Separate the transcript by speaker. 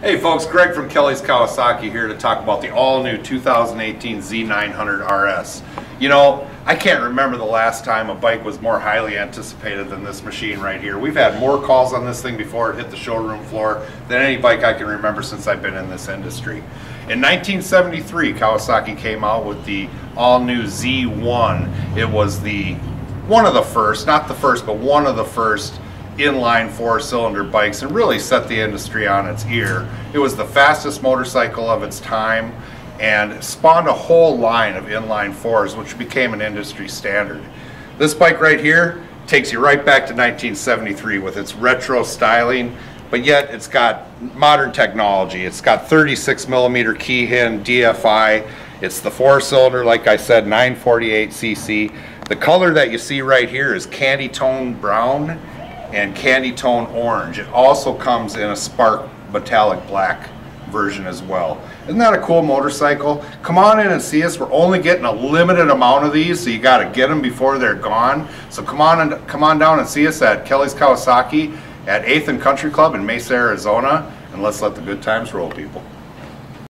Speaker 1: Hey folks, Greg from Kelly's Kawasaki here to talk about the all-new 2018 Z900 RS. You know, I can't remember the last time a bike was more highly anticipated than this machine right here. We've had more calls on this thing before it hit the showroom floor than any bike I can remember since I've been in this industry. In 1973, Kawasaki came out with the all-new Z1. It was the one of the first, not the first, but one of the first inline four cylinder bikes and really set the industry on its ear. It was the fastest motorcycle of its time and spawned a whole line of inline fours which became an industry standard. This bike right here takes you right back to 1973 with its retro styling but yet it's got modern technology. It's got 36 millimeter Keihin DFI. It's the four cylinder, like I said, 948 cc. The color that you see right here is candy tone brown and candy tone orange. It also comes in a spark metallic black version as well. Isn't that a cool motorcycle? Come on in and see us. We're only getting a limited amount of these, so you got to get them before they're gone. So come on and come on down and see us at Kelly's Kawasaki at 8th and Country Club in Mesa, Arizona, and let's let the good times roll, people.